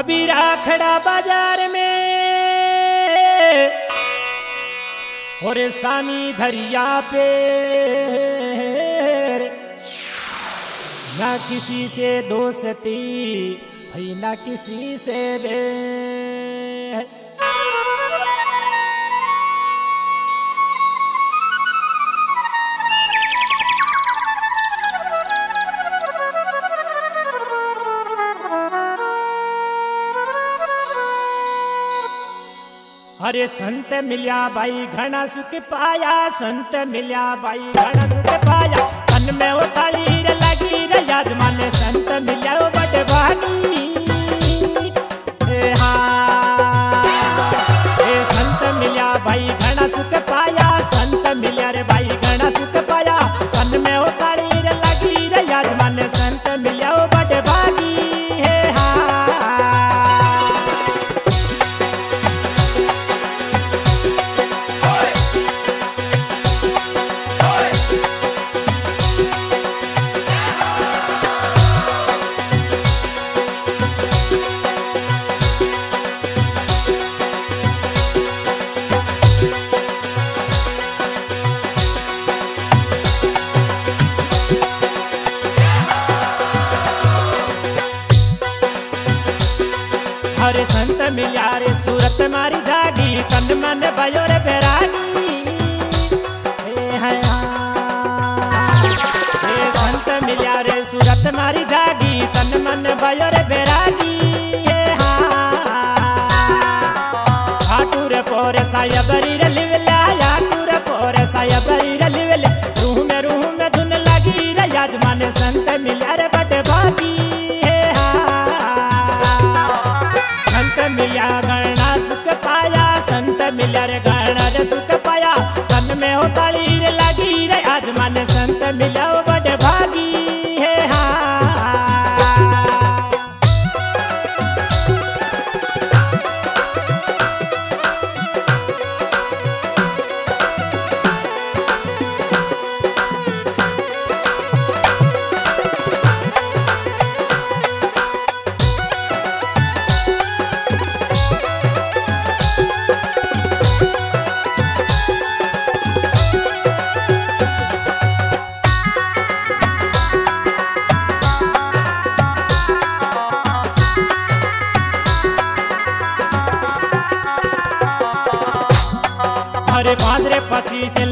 अभी राखड़ा बाज़ार में और सामी धरिया पे। ना किसी से दोस्ती, भई ना किसी से दे जे संत मिलिया भाई घना सुख पाया। संत मिलिया भाई घना सुख पाया। तन में उताली लगी याद माने संत। अरे संत मिला रे सूरत मारी जागी तन मन भयो रे बैरागी। संत मिला रे सूरत मारी जागी तन मन भयो रे बैरागी। ठाकुर पोरे सायबरी dice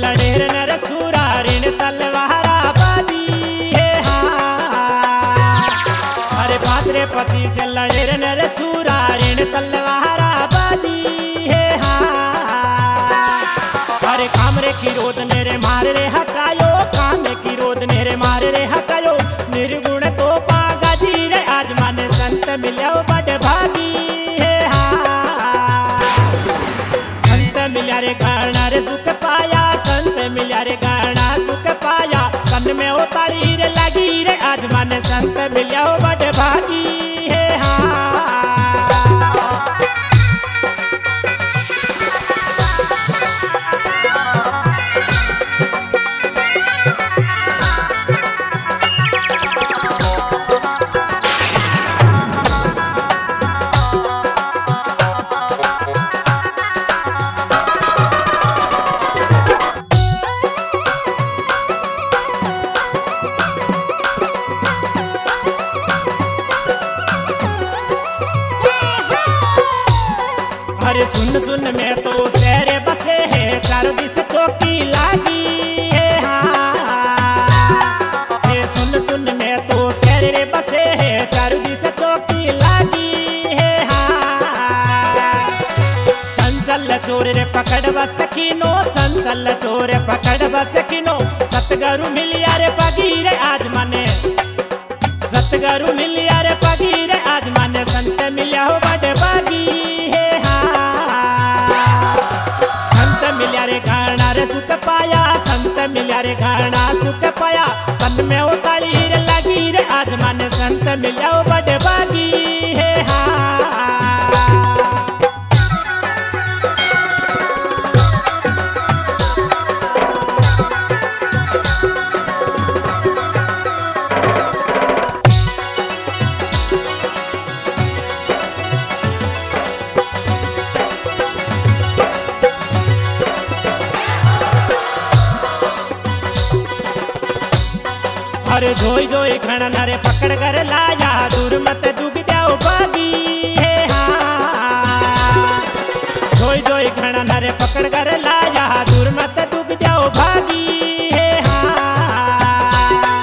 चल चोरे रे पकड़ बसकिनो चल चोरे पकड़ बसकिनो सतगुरु मिलिया रे पगीरे आज मने। सतगुरु मिलिया रे पगीरे आज मने। संत मिलिया हो बड़े बागी, हे हा संत मिलिया रे गाना रे सुख पाया, संत मिलिया रे गाना सुख पाया। तन में होता धोई धोई खड़ा नरे पकड़ कर लाया, दूर मत दुख जाओ हाँ धोई धोई खड़ा नरे पकड़ कर लाया, दूर मत दुख जाओ भागी हे हाँ।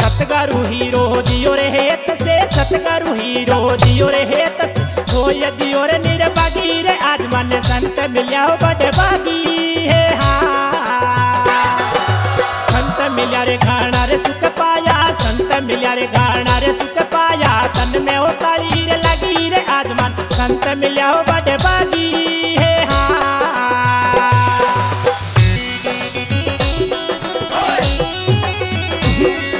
सतगरु हीरो दियो रे हेत से, सतगरु हीरो दियो रे हेत से। धोय दियो रे निर्बागी रे आज मन संत मिल्याओ बड़े बागी Yeah.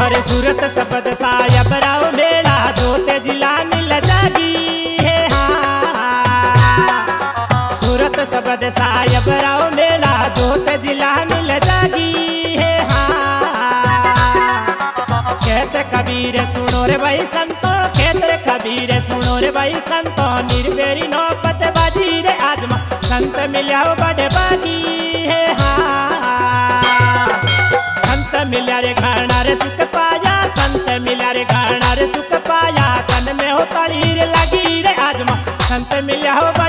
हरे सूरत सबद सायब राव मेला जोते जिला मिल जागी हे हाँ सूरत सबद सायब राव मेला जोते जिला मिल जागी हे हाँ कहते कबीर सुनो रे भाई संतो कहते कबीर सुनो रे भाई संतो। निर्बेरी नौपत बाजी रे आजमा, संत मिल्या बड़े बागी हे हाँ। संत मिल्या रे घाना